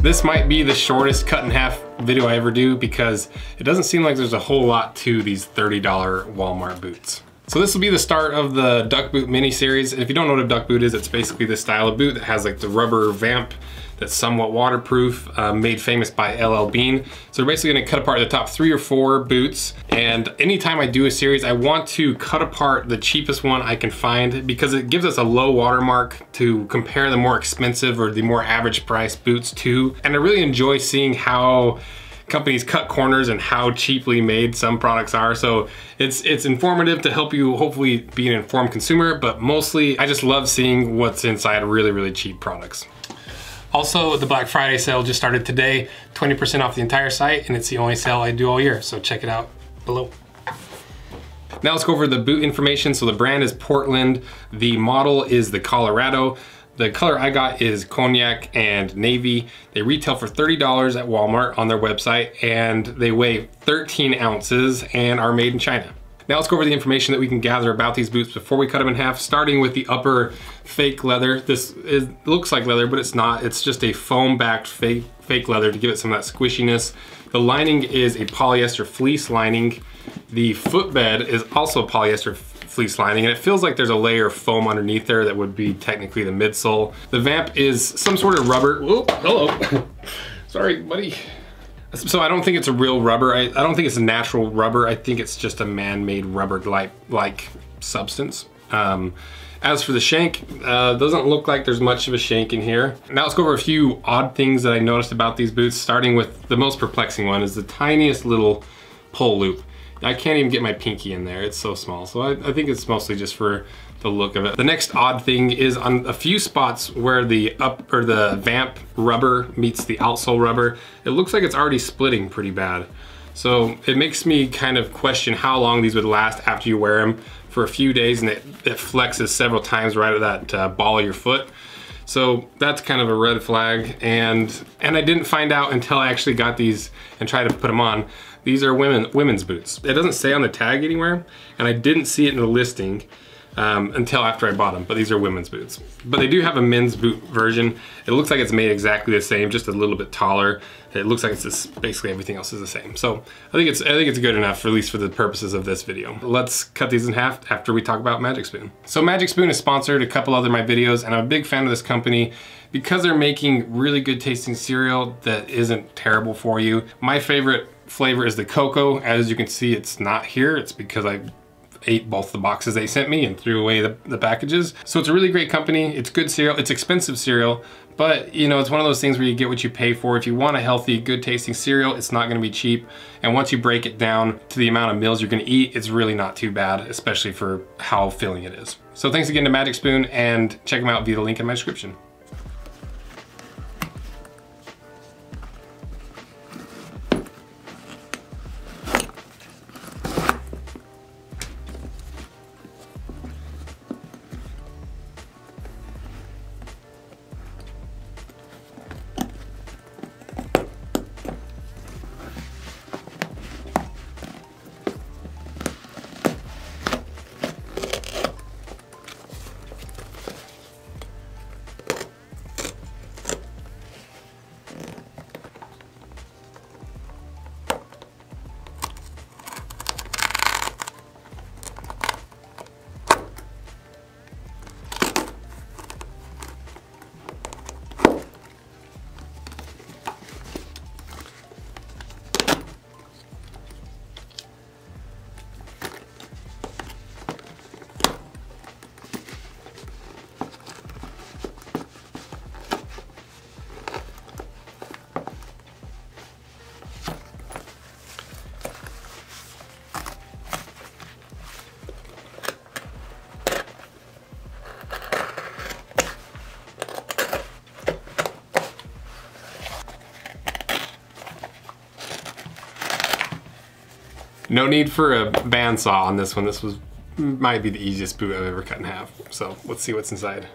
This might be the shortest cut in half video I ever do because it doesn't seem like there's a whole lot to these $30 Walmart boots. So this will be the start of the duck boot mini series. And If you don't know what a duck boot is, it's basically the style of boot that has like the rubber vamp that's somewhat waterproof, uh, made famous by LL Bean. So we're basically gonna cut apart the top three or four boots. And anytime I do a series, I want to cut apart the cheapest one I can find because it gives us a low watermark to compare the more expensive or the more average price boots to. And I really enjoy seeing how companies cut corners and how cheaply made some products are. So it's it's informative to help you hopefully be an informed consumer, but mostly I just love seeing what's inside really, really cheap products. Also, the Black Friday sale just started today, 20% off the entire site, and it's the only sale I do all year, so check it out below. Now let's go over the boot information. So the brand is Portland, the model is the Colorado. The color I got is cognac and navy. They retail for $30 at Walmart on their website and they weigh 13 ounces and are made in China. Now let's go over the information that we can gather about these boots before we cut them in half, starting with the upper fake leather. This is, looks like leather, but it's not. It's just a foam-backed fake, fake leather to give it some of that squishiness. The lining is a polyester fleece lining. The footbed is also polyester fleece lining and it feels like there's a layer of foam underneath there that would be technically the midsole. The vamp is some sort of rubber. Whoa, hello. Sorry, buddy. So I don't think it's a real rubber. I, I don't think it's a natural rubber. I think it's just a man-made rubber-like like substance. Um, as for the shank, uh, doesn't look like there's much of a shank in here. Now let's go over a few odd things that I noticed about these boots, starting with the most perplexing one is the tiniest little pull loop. I can't even get my pinky in there, it's so small. So I, I think it's mostly just for the look of it. The next odd thing is on a few spots where the up or the vamp rubber meets the outsole rubber, it looks like it's already splitting pretty bad. So it makes me kind of question how long these would last after you wear them for a few days and it, it flexes several times right at that uh, ball of your foot. So that's kind of a red flag. And, and I didn't find out until I actually got these and tried to put them on. These are women women's boots. It doesn't say on the tag anywhere, and I didn't see it in the listing um, until after I bought them, but these are women's boots. But they do have a men's boot version. It looks like it's made exactly the same, just a little bit taller. It looks like it's just basically everything else is the same. So I think it's I think it's good enough, at least for the purposes of this video. Let's cut these in half after we talk about Magic Spoon. So Magic Spoon has sponsored a couple other my videos, and I'm a big fan of this company because they're making really good tasting cereal that isn't terrible for you. My favorite flavor is the cocoa. As you can see, it's not here. It's because I ate both the boxes they sent me and threw away the, the packages. So it's a really great company. It's good cereal. It's expensive cereal, but you know, it's one of those things where you get what you pay for. If you want a healthy, good tasting cereal, it's not gonna be cheap. And once you break it down to the amount of meals you're gonna eat, it's really not too bad, especially for how filling it is. So thanks again to Magic Spoon and check them out via the link in my description. No need for a bandsaw on this one. This was might be the easiest boot I've ever cut in half. So let's see what's inside.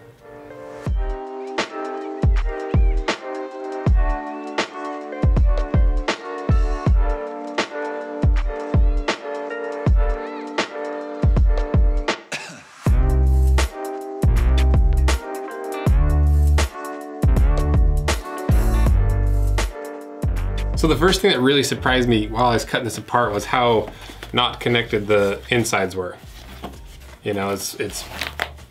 So the first thing that really surprised me while I was cutting this apart was how not connected the insides were. You know, it's, it's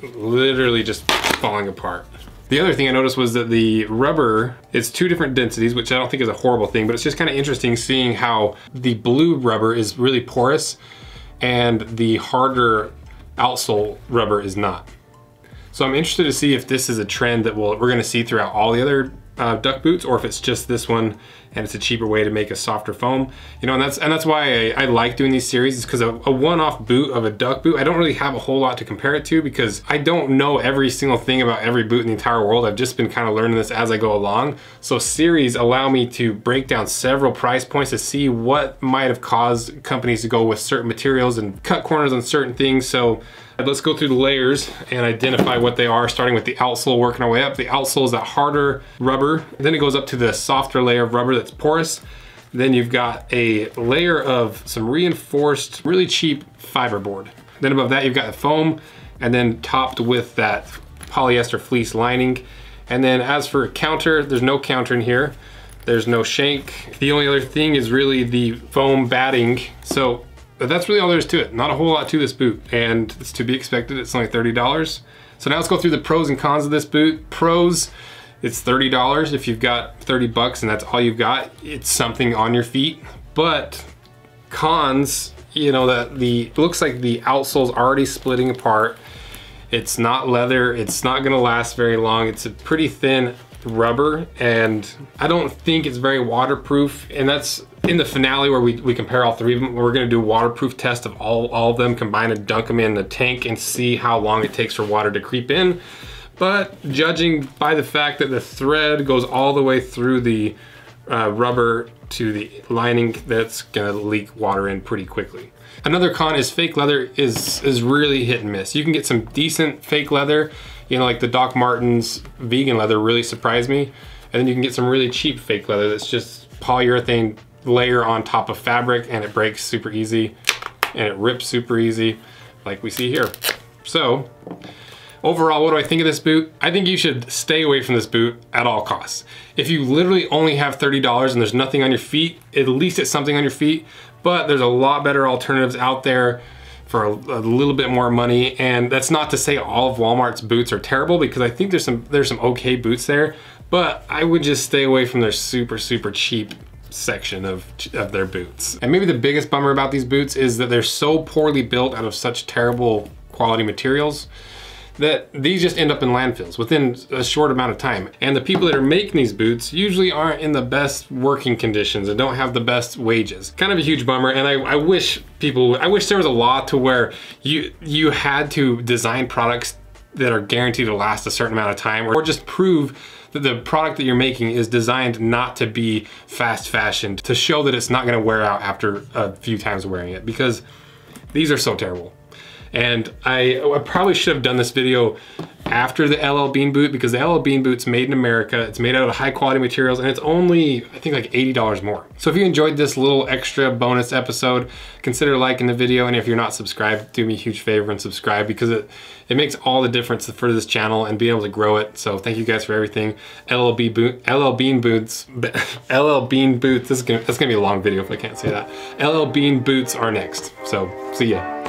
literally just falling apart. The other thing I noticed was that the rubber is two different densities, which I don't think is a horrible thing, but it's just kind of interesting seeing how the blue rubber is really porous and the harder outsole rubber is not. So I'm interested to see if this is a trend that we'll, we're gonna see throughout all the other uh, duck boots or if it's just this one and it's a cheaper way to make a softer foam. You know, and that's and that's why I, I like doing these series is because a, a one-off boot of a duck boot, I don't really have a whole lot to compare it to because I don't know every single thing about every boot in the entire world. I've just been kind of learning this as I go along. So series allow me to break down several price points to see what might have caused companies to go with certain materials and cut corners on certain things. So Let's go through the layers and identify what they are, starting with the outsole, working our way up. The outsole is that harder rubber. Then it goes up to the softer layer of rubber that's porous. Then you've got a layer of some reinforced, really cheap fiberboard. Then above that, you've got the foam, and then topped with that polyester fleece lining. And then as for a counter, there's no counter in here. There's no shank. The only other thing is really the foam batting. So that's really all there is to it. Not a whole lot to this boot, and it's to be expected. It's only $30. So now let's go through the pros and cons of this boot. Pros, it's $30 if you've got 30 bucks and that's all you've got. It's something on your feet. But cons, you know, that the looks like the outsole's already splitting apart. It's not leather. It's not gonna last very long. It's a pretty thin rubber and I don't think it's very waterproof and that's in the finale where we, we compare all three of them, we're gonna do a waterproof test of all, all of them, combine and dunk them in the tank and see how long it takes for water to creep in. But judging by the fact that the thread goes all the way through the uh, rubber to the lining, that's gonna leak water in pretty quickly. Another con is fake leather is, is really hit and miss. You can get some decent fake leather, you know, like the Doc Martens vegan leather really surprised me. And then you can get some really cheap fake leather that's just polyurethane layer on top of fabric and it breaks super easy and it rips super easy like we see here. So overall, what do I think of this boot? I think you should stay away from this boot at all costs. If you literally only have $30 and there's nothing on your feet, at least it's something on your feet, but there's a lot better alternatives out there for a, a, little bit more money. And that's not to say all of Walmart's boots are terrible because I think there's some there's some okay boots there, but I would just stay away from their super, super cheap section of, of their boots. And maybe the biggest bummer about these boots is that they're so poorly built out of such terrible quality materials that these just end up in landfills within a short amount of time. And the people that are making these boots usually aren't in the best working conditions and don't have the best wages. Kind of a huge bummer. And I, I wish people, I wish there was a law to where you, you had to design products that are guaranteed to last a certain amount of time or just prove that the product that you're making is designed not to be fast fashioned, to show that it's not gonna wear out after a few times wearing it because these are so terrible. And I, I, probably should have done this video after the LL Bean boot because the LL Bean boot's made in America. It's made out of high quality materials and it's only, I think like $80 more. So if you enjoyed this little extra bonus episode, consider liking the video. And if you're not subscribed, do me a huge favor and subscribe because it, it makes all the difference for this channel and being able to grow it. So thank you guys for everything. LLB boot, LL Bean boots, LL Bean boots. This is gonna, that's gonna be a long video if I can't say that. LL Bean boots are next. So see ya.